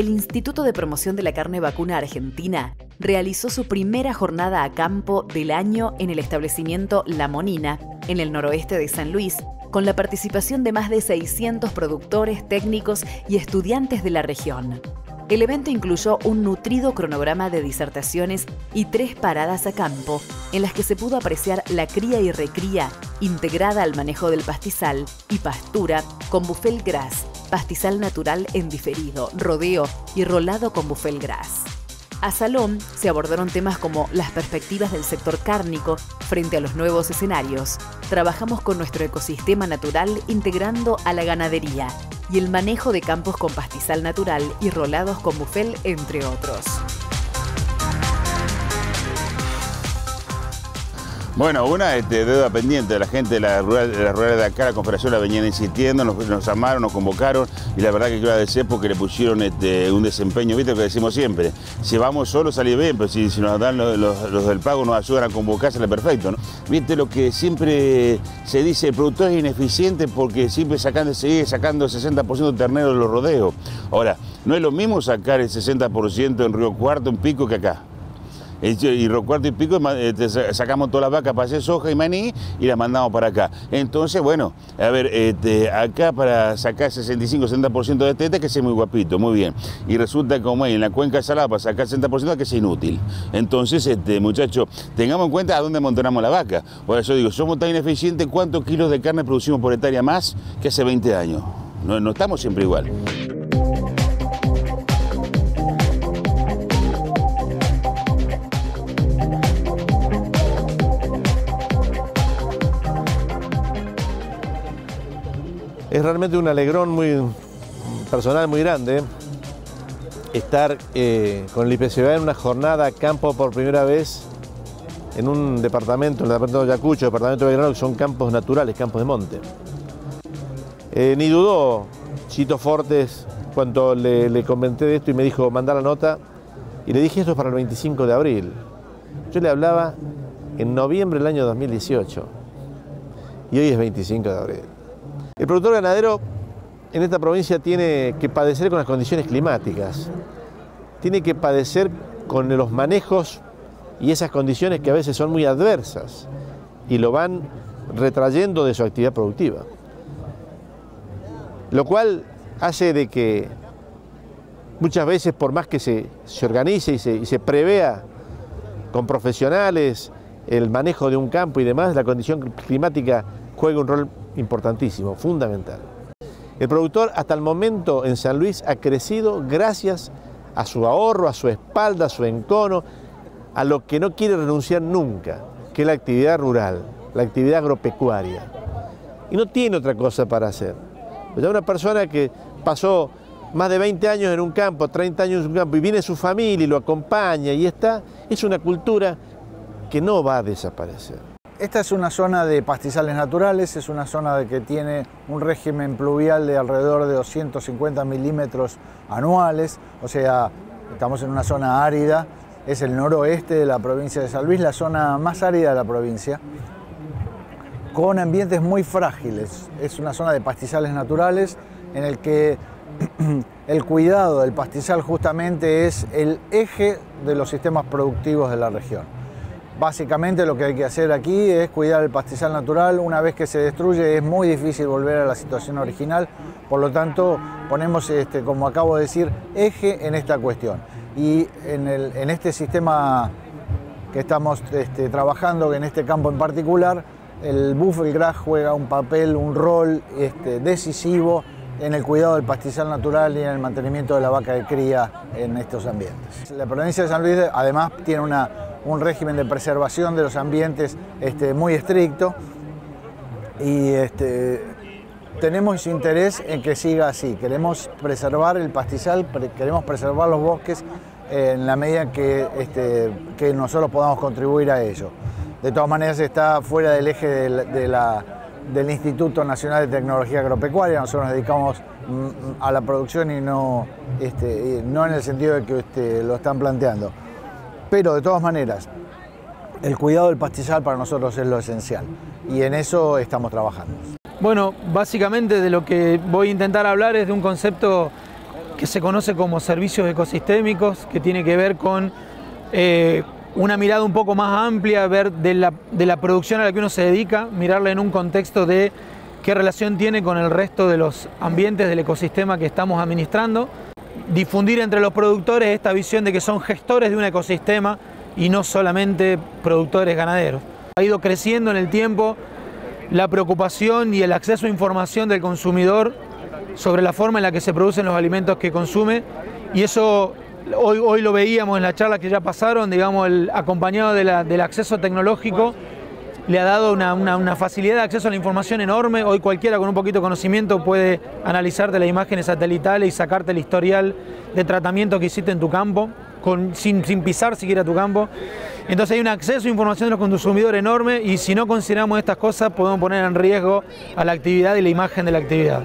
el Instituto de Promoción de la Carne Vacuna Argentina realizó su primera jornada a campo del año en el establecimiento La Monina, en el noroeste de San Luis, con la participación de más de 600 productores, técnicos y estudiantes de la región. El evento incluyó un nutrido cronograma de disertaciones y tres paradas a campo, en las que se pudo apreciar la cría y recría integrada al manejo del pastizal y pastura con bufel gras, pastizal natural en diferido, rodeo y rolado con bufel gras. A Salón se abordaron temas como las perspectivas del sector cárnico frente a los nuevos escenarios. Trabajamos con nuestro ecosistema natural integrando a la ganadería y el manejo de campos con pastizal natural y rolados con bufel, entre otros. Bueno, una este, deuda pendiente la gente de la rural de, la rural de acá, la Confederación la venían insistiendo, nos, nos llamaron, nos convocaron y la verdad que quiero agradecer porque le pusieron este, un desempeño, viste lo que decimos siempre, si vamos solos salir bien, pero si, nos dan los del pago nos ayudan a convocar, sale perfecto, ¿no? Viste lo que siempre se dice, el productor es ineficiente porque siempre sacando, sigue sacando el 60% de ternero de los rodeos. Ahora, no es lo mismo sacar el 60% en Río Cuarto, en Pico, que acá. Y y Río Cuarto y Pico te sa- sacamos todas las vacas para hacer soja y maní y las mandamos para acá. Entonces, bueno, a ver, este, acá para sacar 65-60% de teta que ser muy guapito, muy bien. Y resulta como en la cuenca salada para sacar 60% hay que ser inútil. Entonces, este, muchachos, tengamos en cuenta a dónde amontonamos la vaca. Por eso digo, somos tan ineficientes cuántos kilos de carne producimos por hectárea más que hace 20 años. No estamos siempre igual. Es realmente un alegrón muy personal muy grande estar eh, con el IPCBA en una jornada a campo por primera vez en un departamento, el departamento de Ayacucho, departamento de Belgrano, que son campos naturales, campos de monte. Eh, ni dudó Chito Fortes cuando le, le comenté de esto y me dijo, mandar la nota, y le dije esto es para el 25 de abril. Yo le hablaba en noviembre del año 2018 y hoy es 25 de abril. El productor ganadero en esta provincia tiene que padecer con las condiciones climáticas, tiene que padecer con los manejos y esas condiciones que a veces son muy adversas y lo van retrayendo de su actividad productiva. Lo cual hace de que muchas veces, por más que se, se organice y se, y se prevea con profesionales el manejo de un campo y demás, la condición climática juega un rol importantísimo, fundamental. El productor hasta el momento en San Luis ha crecido gracias a su ahorro, a su espalda, a su encono, a lo que no quiere renunciar nunca, que es la actividad rural, la actividad agropecuaria. Y no tiene otra cosa para hacer. Una persona que pasó más de 20 años en un campo, 30 años en un campo, y viene su familia y lo acompaña y está, es una cultura que no va a desaparecer. Esta es una zona de pastizales naturales, es una zona que tiene un régimen pluvial de alrededor de 250 milímetros anuales, o sea, estamos en una zona árida, es el noroeste de la provincia de San Luis, la zona más árida de la provincia, con ambientes muy frágiles. Es una zona de pastizales naturales en el que el cuidado del pastizal justamente es el eje de los sistemas productivos de la región. Básicamente lo que hay que hacer aquí es cuidar el pastizal natural. Una vez que se destruye es muy difícil volver a la situación original. Por lo tanto, ponemos, este, como acabo de decir, eje en esta cuestión. Y en, este sistema que estamos este, trabajando, en este campo en particular, el buffel grass juega un papel, un rol este, decisivo en el cuidado del pastizal natural y en el mantenimiento de la vaca de cría en estos ambientes. La provincia de San Luis además tiene una- un régimen de preservación de los ambientes este, muy estricto y este, tenemos interés en que siga así. Queremos preservar el pastizal, queremos preservar los bosques eh, en la medida que, este, que nosotros podamos contribuir a ello. De todas maneras está fuera del eje del, Instituto Nacional de Tecnología Agropecuaria. Nosotros nos dedicamos mm, a la producción y no, no en el sentido de que lo están planteando. Pero de todas maneras, el cuidado del pastizal para nosotros es lo esencial y en eso estamos trabajando. Bueno, básicamente de lo que voy a intentar hablar es de un concepto que se conoce como servicios ecosistémicos, que tiene que ver con eh, una mirada un poco más amplia, ver de la, de la producción a la que uno se dedica, mirarla en un contexto de qué relación tiene con el resto de los ambientes del ecosistema que estamos administrando, difundir entre los productores esta visión de que son gestores de un ecosistema y no solamente productores ganaderos. Ha ido creciendo en el tiempo la preocupación y el acceso a información del consumidor sobre la forma en la que se producen los alimentos que consume y eso hoy, hoy lo veíamos en las charlas que ya pasaron, digamos, el, acompañado de la, del acceso tecnológico le ha dado una, facilidad de acceso a la información enorme. Hoy cualquiera con un poquito de conocimiento puede analizarte las imágenes satelitales y sacarte el historial de tratamiento que hiciste en tu campo, sin, sin pisar siquiera tu campo. Entonces hay un acceso a información de los consumidores enorme y si no consideramos estas cosas podemos poner en riesgo a la actividad y la imagen de la actividad.